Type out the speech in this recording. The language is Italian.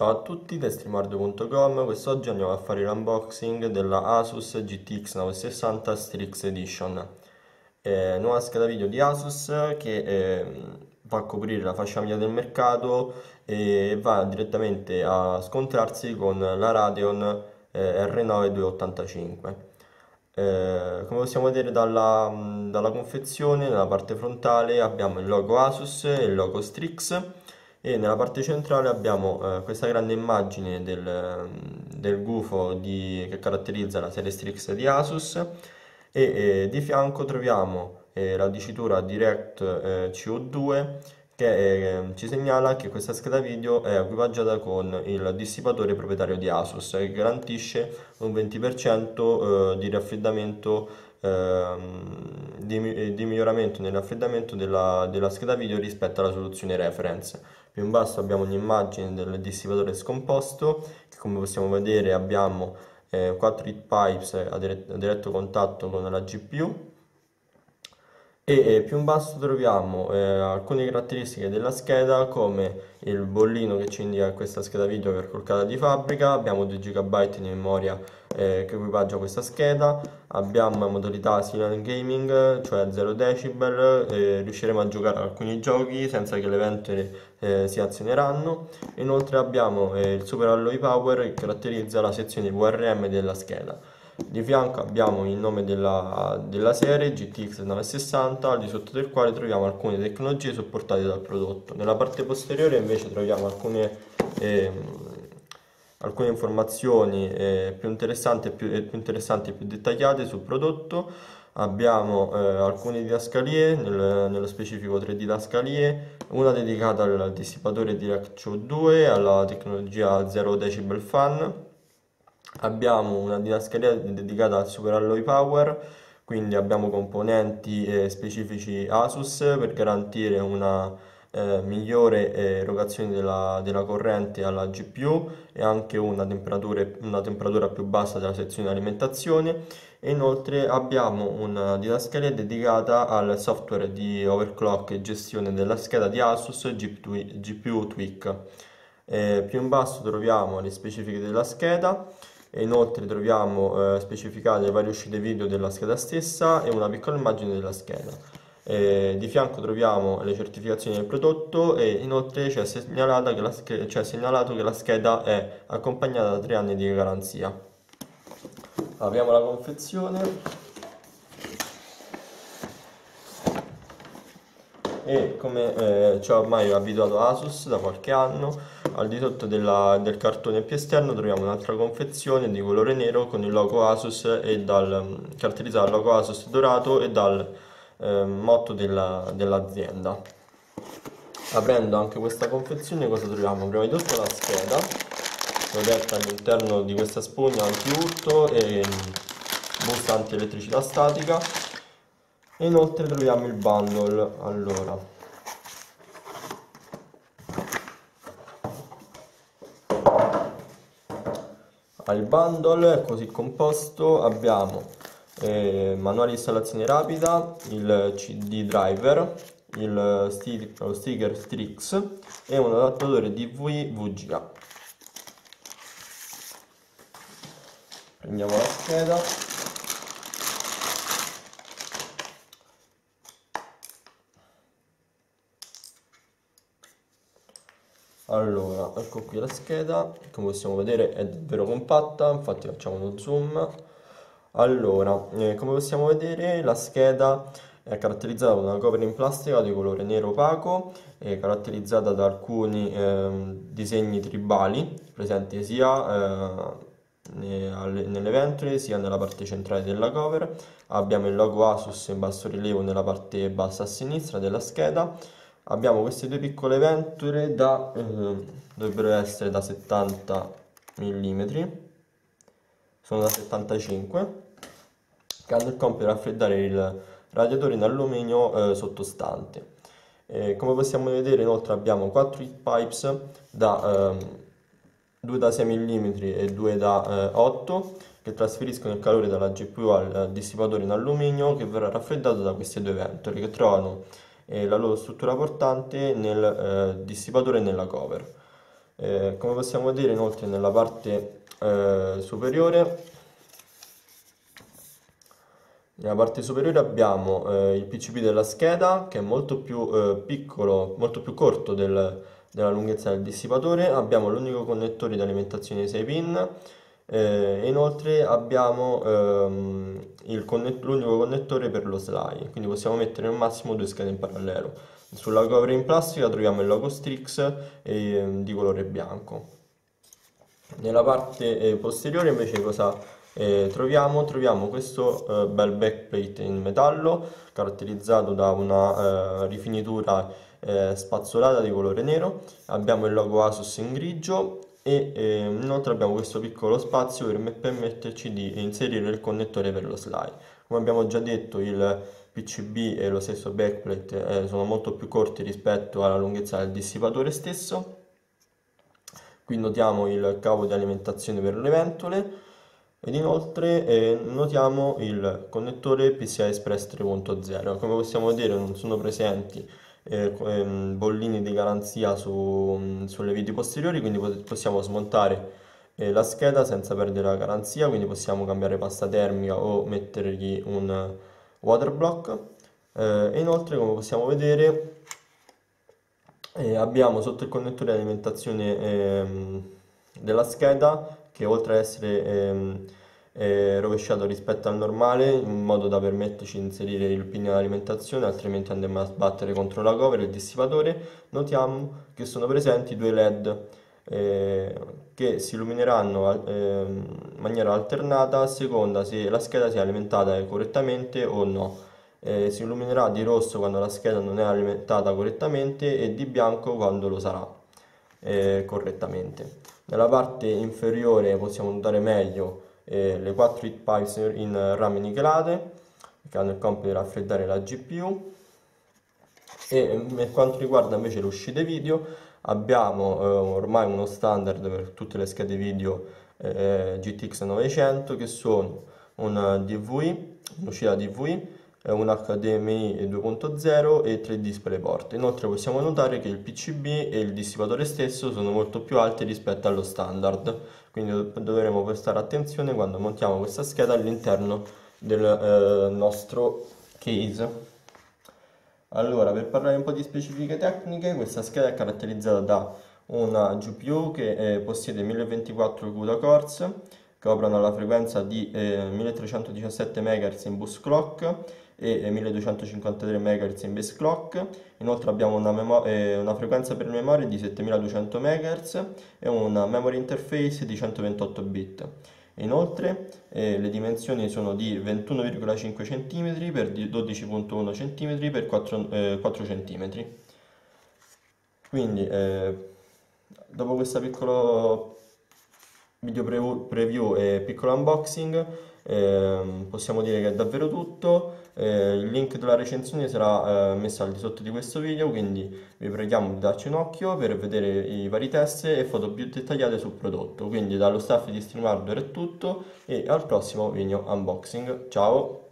Ciao a tutti, da streamardo.com, quest'oggi andiamo a fare l'unboxing della Asus GTX 960 Strix Edition. Eh, nuova scheda video di Asus che eh, va a coprire la fascia media del mercato e va direttamente a scontrarsi con la Radeon eh, R9 285. Eh, come possiamo vedere dalla, dalla confezione, nella parte frontale abbiamo il logo Asus e il logo Strix e nella parte centrale abbiamo eh, questa grande immagine del, del gufo di, che caratterizza la serie Strix di Asus e eh, di fianco troviamo eh, la dicitura Direct eh, CO2 che eh, ci segnala che questa scheda video è equipaggiata con il dissipatore proprietario di Asus che garantisce un 20% eh, di raffreddamento ehm, di, miglioramento nel raffreddamento della, della scheda video rispetto alla soluzione reference più in basso abbiamo un'immagine del dissipatore scomposto che come possiamo vedere abbiamo eh, 4 heat pipes a a diretto contatto con la GPU e più in basso troviamo eh, alcune caratteristiche della scheda come il bollino che ci indica questa scheda video è colcata di fabbrica, abbiamo 2 GB di memoria eh, che equipaggia questa scheda, abbiamo modalità Silent Gaming, cioè 0 decibel, eh, riusciremo a giocare alcuni giochi senza che le ventole eh, si azioneranno, inoltre abbiamo eh, il Super Alloy Power che caratterizza la sezione VRM della scheda. Di fianco abbiamo il nome della, della, serie GTX 960 al di sotto del quale troviamo alcune tecnologie supportate dal prodotto. Nella parte posteriore invece troviamo alcune, eh, alcune informazioni eh, più, interessanti più, eh, più, interessanti e più dettagliate sul prodotto. Abbiamo eh, alcune didascalie, nel, nello specifico tre didascalie, una dedicata al dissipatore Direct CO2 alla tecnologia 0 decibel fan abbiamo una didascalia dedicata al Super Alloy Power, quindi abbiamo componenti eh, specifici Asus per garantire una eh, migliore erogazione della, della, corrente alla GPU e anche una temperatura, una temperatura più bassa della sezione alimentazione e inoltre abbiamo una didascalia dedicata al software di overclock e gestione della scheda di Asus GPU, GPU Tweak. Eh, più in basso troviamo le specifiche della scheda e inoltre troviamo eh, specificate le varie uscite video della scheda stessa e una piccola immagine della scheda. Eh, di fianco troviamo le certificazioni del prodotto e inoltre c'è segnalato, segnalato che la scheda è accompagnata da 3 anni di garanzia. Apriamo la confezione e come eh, ci ha ormai abituato Asus da qualche anno al di sotto della, del cartone più esterno troviamo un'altra confezione di colore nero con il logo Asus e dal, caratterizzata dal logo Asus dorato e dal eh, motto dell'azienda aprendo anche questa confezione cosa troviamo? prima di tutto la scheda protetta all'interno di questa spugna anti-urto e busta anti-elettricità statica e inoltre troviamo il bundle allora. Al bundle così composto abbiamo eh, manuale di installazione rapida il cd driver il stick, lo sticker Strix e un adattatore DV VGA prendiamo la scheda allora ecco qui la scheda come possiamo vedere è davvero compatta infatti facciamo uno zoom. Allora eh, come possiamo vedere la scheda è caratterizzata da una cover in plastica di colore nero opaco è caratterizzata da alcuni eh, disegni tribali presenti sia eh, nelle ventole sia nella parte centrale della cover. Abbiamo il logo Asus in basso rilievo nella parte bassa a sinistra della scheda abbiamo queste due piccole ventole da eh, dovrebbero essere da 70 mm sono da 75 che hanno il compito di raffreddare il radiatore in alluminio eh, sottostante. Eh, come possiamo vedere inoltre abbiamo 4 heat pipes da 2 ehm, da 6 mm e 2 da 8 eh, che trasferiscono il calore dalla GPU al dissipatore in alluminio che verrà raffreddato da queste due ventole che trovano eh, la loro struttura portante nel eh, dissipatore e nella cover. Eh, come possiamo vedere inoltre nella parte eh, superiore nella parte superiore abbiamo eh, il PCB della scheda che è molto più eh, piccolo, molto più corto del, della lunghezza del dissipatore, abbiamo l'unico connettore di alimentazione 6 pin eh, inoltre abbiamo ehm, connett l'unico connettore per lo slide, quindi possiamo mettere al massimo due schede in parallelo. Sulla cover in plastica troviamo il logo Strix eh, di colore bianco. Nella parte eh, posteriore invece cosa eh, troviamo, troviamo questo eh, bel backplate in metallo caratterizzato da una eh, rifinitura spazzolata di colore nero, abbiamo il logo Asus in grigio e ehm, inoltre abbiamo questo piccolo spazio per permetterci di inserire il connettore per lo slide. Come abbiamo già detto il PCB e lo stesso backplate eh, sono molto più corti rispetto alla lunghezza del dissipatore stesso. Qui notiamo il cavo di alimentazione per le ventole ed inoltre eh, notiamo il connettore PCI Express 3.0 come possiamo vedere non sono presenti eh, ehm, bollini di garanzia su, sulle viti posteriori quindi possiamo smontare eh, la scheda senza perdere la garanzia quindi possiamo cambiare pasta termica o mettergli un water block. Eh, e inoltre come possiamo vedere eh, abbiamo sotto il connettore di alimentazione ehm, della scheda che oltre ad essere ehm, eh, rovesciato rispetto al normale in modo da permetterci di inserire il pin di alimentazione altrimenti andremo a sbattere contro la cover e il dissipatore. Notiamo che sono presenti due led eh, che si illumineranno eh, in maniera alternata a seconda se la scheda sia alimentata correttamente o no. Eh, si illuminerà di rosso quando la scheda non è alimentata correttamente e di bianco quando lo sarà eh, correttamente. Nella parte inferiore possiamo notare meglio eh, le 4 heat pipes in rame nichelate che hanno il compito di raffreddare la GPU e per quanto riguarda invece le uscite video abbiamo eh, ormai uno standard per tutte le schede video eh, GTX 900 che sono un DVI, un'uscita DVI un HDMI 2.0 e 3 DisplayPort. Inoltre possiamo notare che il PCB e il dissipatore stesso sono molto più alti rispetto allo standard, quindi dovremo prestare attenzione quando montiamo questa scheda all'interno del eh, nostro case. Allora, per parlare un po' di specifiche tecniche, questa scheda è caratterizzata da una GPU che eh, possiede 1024 CUDA cores che operano alla frequenza di eh, 1317 MHz in bus clock e 1253 MHz in base clock. Inoltre abbiamo una, eh, una frequenza per memoria di 7200 MHz e una memory interface di 128 bit. Inoltre eh, le dimensioni sono di 21,5 cm per 12,1 cm per 4, eh, 4 cm. Quindi eh, dopo questo piccolo video preview e piccolo unboxing eh, possiamo dire che è davvero tutto. Eh, il link della recensione sarà eh, messo al di sotto di questo video quindi vi preghiamo di darci un occhio per vedere i vari test e foto più dettagliate sul prodotto. Quindi dallo staff di Stream Hardware è tutto e al prossimo video unboxing. Ciao